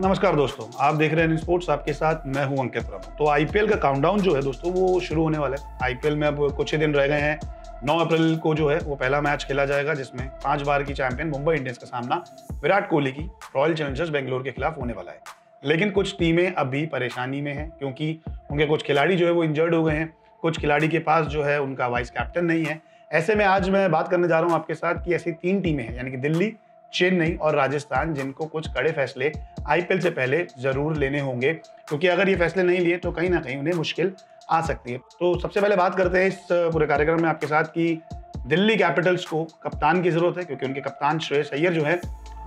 नमस्कार दोस्तों, आप देख रहे हैं स्पोर्ट्स आपके साथ मैं हूँ अंकित रमा। तो आईपीएल का काउंटडाउन जो है दोस्तों, वो शुरू होने वाला है। आईपीएल में अब कुछ ही दिन रह गए हैं। 9 अप्रैल को जो है, वो पहला मैच खेला जाएगा, जिसमें पाँच बार की चैंपियन मुंबई इंडियंस का सामना विराट कोहली की रॉयल चैलेंजर्स बेंगलोर के खिलाफ होने वाला है। लेकिन कुछ टीमें अभी परेशानी में हैं, क्योंकि उनके कुछ खिलाड़ी जो है, वो इंजर्ड हो गए हैं। कुछ खिलाड़ी के पास जो है, उनका वाइस कैप्टन नहीं है। ऐसे में आज मैं बात करने जा रहा हूँ आपके साथ कि ऐसी तीन टीमें हैं, यानी कि दिल्ली, चेन्नई और राजस्थान, जिनको कुछ कड़े फैसले आईपीएल से पहले ज़रूर लेने होंगे, क्योंकि अगर ये फैसले नहीं लिए तो कहीं ना कहीं उन्हें मुश्किल आ सकती है। तो सबसे पहले बात करते हैं इस पूरे कार्यक्रम में आपके साथ कि दिल्ली कैपिटल्स को कप्तान की ज़रूरत है, क्योंकि उनके कप्तान श्रेयस अय्यर जो है,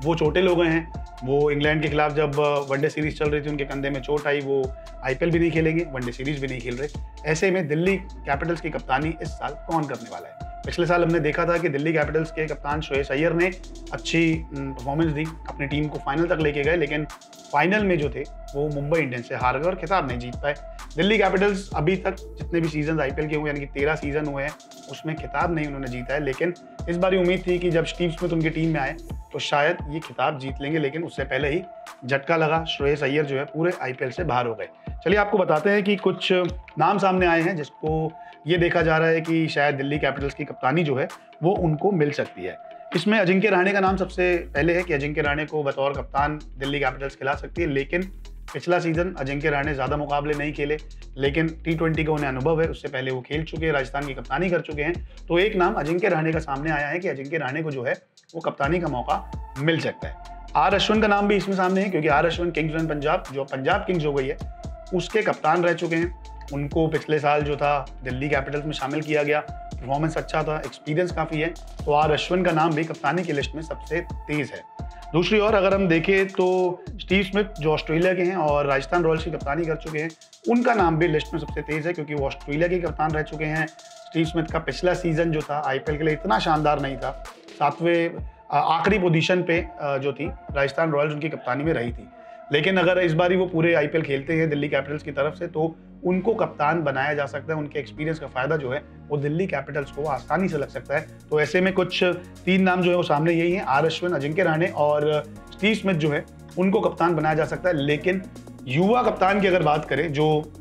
वो चोटिल हो गए हैं। वो इंग्लैंड के खिलाफ जब वनडे सीरीज़ चल रही थी, उनके कंधे में चोट आई, वो आईपीएल भी नहीं खेलेंगे, वनडे सीरीज़ भी नहीं खेल रहे। ऐसे में दिल्ली कैपिटल्स की कप्तानी इस साल कौन करने वाला है? पिछले साल हमने देखा था कि दिल्ली कैपिटल्स के कप्तान श्रेयस अय्यर ने अच्छी परफॉर्मेंस दी, अपनी टीम को फाइनल तक लेके गए, लेकिन फाइनल में जो थे, वो मुंबई इंडियंस से हार गए और खिताब नहीं जीत पाए। दिल्ली कैपिटल्स अभी तक जितने भी सीज़न आईपीएल के हुए, यानी कि तेरह सीज़न हुए हैं, उसमें खिताब नहीं उन्होंने जीता है, लेकिन इस बार उम्मीद थी कि जब स्टीव स्मिथ उनकी टीम में आए तो शायद ये खिताब जीत लेंगे, लेकिन उससे पहले ही झटका लगा, श्रेयस अय्यर जो है पूरे आईपीएल से बाहर हो गए। चलिए आपको बताते हैं कि कुछ नाम सामने आए हैं जिसको ये देखा जा रहा है कि शायद दिल्ली कैपिटल्स की कप्तानी जो है, वो उनको मिल सकती है। इसमें अजिंक्य राणे का नाम सबसे पहले है कि अजिंक्य राणे को बतौर कप्तान दिल्ली कैपिटल्स खिला सकती है, लेकिन पिछला सीज़न अजिंक्य राणे ज़्यादा मुकाबले नहीं खेले, लेकिन टी ट्वेंटी का उन्हें अनुभव है, उससे पहले वो खेल चुके हैं, राजस्थान की कप्तानी कर चुके हैं। तो एक नाम अजिंक्य राणे का सामने आया है कि अजिंक्य राणे को जो है, वो कप्तानी का मौका मिल सकता है। आर अश्विन का नाम भी इसमें सामने है, क्योंकि R Ashwin Kings one Punjab, जो पंजाब किंग्स हो गई है उसके कप्तान रह चुके हैं। उनको पिछले साल जो था, दिल्ली कैपिटल्स में शामिल किया गया। परफॉर्मेंस अच्छा था एक्सपीरियंस काफ़ी है। तो आर अश्विन का नाम भी कप्तानी की लिस्ट में सबसे तेज़ है। दूसरी ओर अगर हम देखें तो स्टीव स्मिथ जो ऑस्ट्रेलिया के हैं और राजस्थान रॉयल्स की कप्तानी कर चुके हैं, उनका नाम भी लिस्ट में सबसे तेज़ है क्योंकि वो ऑस्ट्रेलिया के कप्तान रह चुके हैं। स्टीव स्मिथ का पिछला सीज़न जो था आईपीएल के लिए इतना शानदार नहीं था। सातवें आखिरी पोजीशन पे जो थी, राजस्थान रॉयल्स उनकी कप्तानी में रही थी। लेकिन अगर इस बार ही वो पूरे आईपीएल खेलते हैं दिल्ली कैपिटल्स की तरफ़ से तो उनको कप्तान बनाया जा सकता है, उनके एक्सपीरियंस का फ़ायदा जो है, वो दिल्ली कैपिटल्स को आसानी से लग सकता है। तो ऐसे में कुछ तीन नाम जो है वो सामने यही है, आर अश्विन, अजिंक्य राणे और स्टीव स्मिथ जो है, उनको कप्तान बनाया जा सकता है। लेकिन युवा कप्तान की अगर बात करें, जो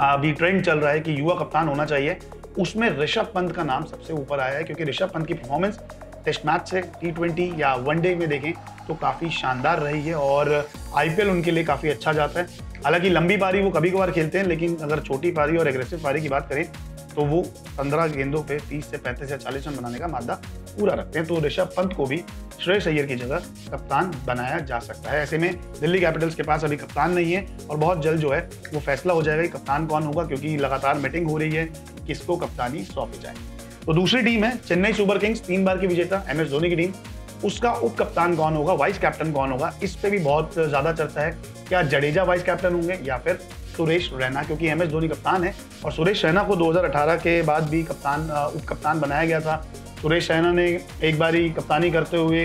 अभी ट्रेंड चल रहा है कि युवा कप्तान होना चाहिए, उसमें ऋषभ पंत का नाम सबसे ऊपर आया है, क्योंकि ऋषभ पंत की परफॉर्मेंस टेस्ट मैच से टी ट्वेंटी या वनडे में देखें तो काफ़ी शानदार रही है और आईपीएल उनके लिए काफ़ी अच्छा जाता है। हालाँकि लंबी पारी वो कभी कभार खेलते हैं, लेकिन अगर छोटी पारी और एग्रेसिव पारी की बात करें तो वो 15 गेंदों पे 30 से 35 या 40 रन बनाने का मादा पूरा रखते हैं। तो ऋषभ पंत को भी श्रेयस अय्यर की जगह कप्तान बनाया जा सकता है। ऐसे में दिल्ली कैपिटल्स के पास अभी कप्तान नहीं है और बहुत जल्द जो है वो फैसला हो जाएगा कि कप्तान कौन होगा, क्योंकि लगातार मीटिंग हो रही है किसको कप्तानी सौंपी जाए तो दूसरी टीम है चेन्नई सुपर किंग्स, तीन बार की विजेता, एम एस धोनी की टीम। उसका उप कप्तान कौन होगा वाइस कैप्टन कौन होगा, इस पे भी बहुत ज़्यादा चर्चा है। क्या जडेजा वाइस कैप्टन होंगे या फिर सुरेश रैना? क्योंकि एम एस धोनी कप्तान है और सुरेश रैना को 2018 के बाद भी कप्तान उप कप्तान बनाया गया था। सुरेश रैना ने एक बारी कप्तानी करते हुए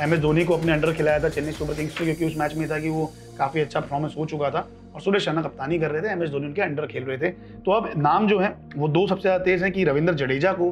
एम एस धोनी को अपने अंडर खिलाया था चेन्नई सुपर किंग्स में, क्योंकि उस मैच में था कि वो काफ़ी अच्छा परफॉर्मेंस हो चुका था और सुरेश रैना कप्तानी कर रहे थे एम एस धोनी उनके अंडर खेल रहे थे। तो अब नाम जो है, वो दो सबसे ज़्यादा तेज हैं कि रविंद्र जडेजा को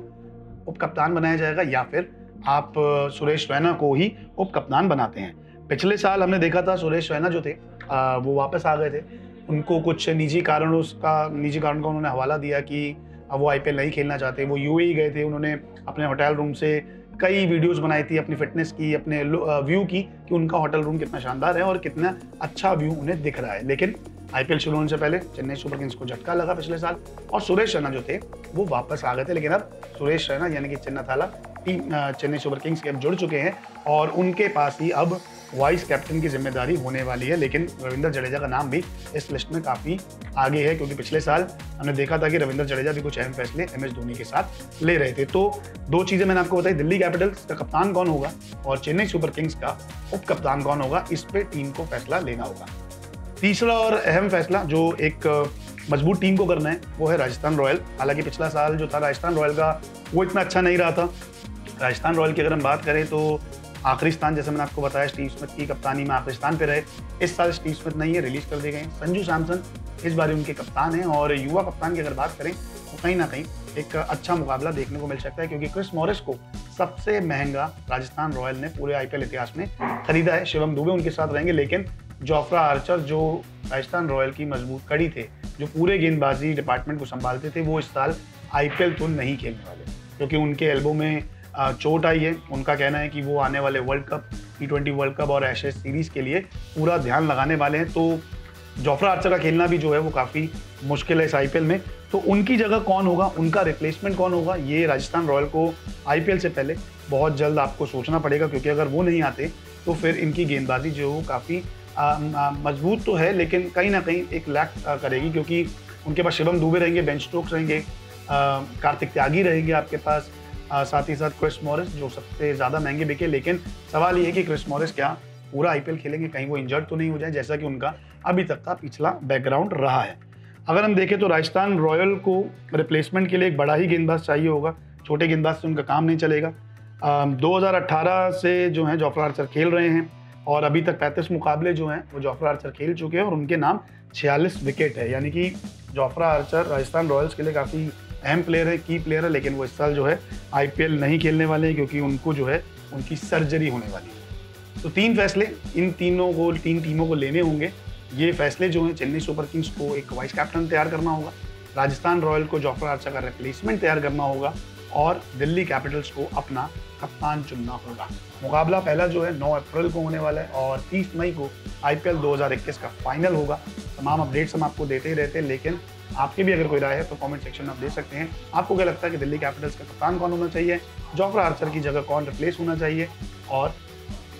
उप कप्तान बनाया जाएगा या फिर आप सुरेश रैना को ही उप कप्तान बनाते हैं। पिछले साल हमने देखा था सुरेश रैना जो थे आ, वो वापस आ गए थे। उनको कुछ निजी कारणों का निजी कारण का उन्होंने हवाला दिया कि अब वो आईपीएल नहीं खेलना चाहते। वो यू गए थे उन्होंने अपने होटल रूम से कई वीडियोस बनाई थी अपनी फिटनेस की अपने व्यू की कि उनका होटल रूम कितना शानदार है और कितना अच्छा व्यू उन्हें दिख रहा है। लेकिन आईपीएल शुरू होने से पहले चेन्नई सुपर किंग्स को झटका लगा पिछले साल और सुरेश रैना जो थे वो वापस आ गए थे। लेकिन अब सुरेश रैना यानी कि Chinna Thala team Chennai Super Kings के अब जुड़ चुके हैं और उनके पास ही अब वाइस कैप्टन की ज़िम्मेदारी होने वाली है, लेकिन रविंद्र जडेजा का नाम भी इस लिस्ट में काफ़ी आगे है, क्योंकि पिछले साल हमने देखा था कि रविंद्र जडेजा भी कुछ अहम फैसले एम एस धोनी के साथ ले रहे थे। तो दो चीज़ें मैंने आपको बताई, दिल्ली कैपिटल्स का कप्तान कौन होगा और चेन्नई सुपर किंग्स का उप कप्तान कौन होगा, इस पर टीम को फैसला लेना होगा। तीसरा और अहम फैसला जो एक मज़बूत टीम को करना है, वो है राजस्थान रॉयल। हालाँकि पिछला साल जो था राजस्थान रॉयल का, वो इतना अच्छा नहीं रहा था। राजस्थान रॉयल की अगर हम बात करें तो आखिरी स्थान, जैसे मैंने आपको बताया, स्टीव स्मिथ की कप्तानी में आखिरी स्थान पे रहे। इस साल स्टीव स्मिथ नहीं है, रिलीज़ कर दिए गए संजू सैमसन इस बार उनके कप्तान हैं और युवा कप्तान की अगर बात करें तो कहीं ना कहीं एक अच्छा मुकाबला देखने को मिल सकता है क्योंकि क्रिस मॉरिस को सबसे महँगा राजस्थान रॉयल ने पूरे आईपीएल इतिहास में खरीदा है। शिवम दुबे उनके साथ रहेंगे, लेकिन जोफ्रा आर्चर, जो राजस्थान रॉयल की मज़बूत कड़ी थे, जो पूरे गेंदबाजी डिपार्टमेंट को संभालते थे, वो इस साल आईपीएल तो नहीं खेलने वाले, क्योंकि उनके एल्बो में चोट आई है। उनका कहना है कि वो आने वाले world cup T twenty world cup और एशेज सीरीज़ के लिए पूरा ध्यान लगाने वाले हैं। तो जोफ्रा आर्चर का खेलना भी जो है वो काफ़ी मुश्किल है इस आईपीएल में। तो उनकी जगह कौन होगा? उनका रिप्लेसमेंट कौन होगा? ये राजस्थान रॉयल को आईपीएल से पहले बहुत जल्द आपको सोचना पड़ेगा, क्योंकि अगर वो नहीं आते तो फिर इनकी गेंदबाजी जो है काफ़ी मज़बूत तो है, लेकिन कहीं ना कहीं एक लैक करेगी, क्योंकि उनके पास शिवम दुबे रहेंगे बेंच स्ट्रोक्स रहेंगे कार्तिक त्यागी रहेंगे आपके पास साथ ही साथ क्रिस मॉरिस, जो सबसे ज़्यादा महँगे बिके, लेकिन सवाल ये है कि क्रिस मॉरिस क्या पूरा आईपीएल खेलेंगे? कहीं वो इंजर्ड तो नहीं हो जाए, जैसा कि उनका अभी तक का पिछला बैकग्राउंड रहा है। अगर हम देखें तो राजस्थान रॉयल को रिप्लेसमेंट के लिए एक बड़ा ही गेंदबाज चाहिए होगा। छोटे गेंदबाज से उनका काम नहीं चलेगा। दो हज़ार से जो है जॉफर आर्चर खेल रहे हैं और अभी तक पैंतीस मुकाबले जो हैं, वो जॉफर आर्चर खेल चुके हैं और उनके नाम छियालीस विकेट है। यानी कि जॉफरा आर्चर राजस्थान रॉयल्स के लिए काफ़ी अहम प्लेयर है की प्लेयर है, लेकिन वो इस साल जो है आईपीएल नहीं खेलने वाले हैं क्योंकि उनको जो है, उनकी सर्जरी होने वाली है। तो तीन फैसले, इन तीनों को, तीन टीमों को लेने होंगे। ये फैसले जो हैं, चेन्नई सुपर किंग्स को एक वाइस कैप्टन तैयार करना होगा, राजस्थान रॉयल को जॉफर आर्चा का रिप्लेसमेंट तैयार करना होगा, और दिल्ली कैपिटल्स को अपना कप्तान चुनना होगा। मुकाबला पहला जो है 9 अप्रैल को होने वाला है, और 30 मई को आईपीएल 2021 का फाइनल होगा। तमाम अपडेट्स हम आपको देते ही रहते हैं, लेकिन आपकी भी अगर कोई राय है तो कमेंट सेक्शन में आप दे सकते हैं। आपको क्या लगता है कि दिल्ली कैपिटल्स का कप्तान कौन होना चाहिए? जॉफर आर्चर की जगह कौन रिप्लेस होना चाहिए? और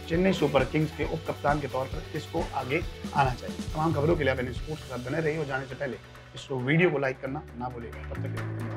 चेन्नई सुपर किंग्स के उप कप्तान के तौर पर किसको आगे आना चाहिए? तमाम खबरों के लिए आप स्पोर्ट्स के साथ बने रहिए और जाने से पहले इस वीडियो को लाइक करना ना भूलेगा तब तक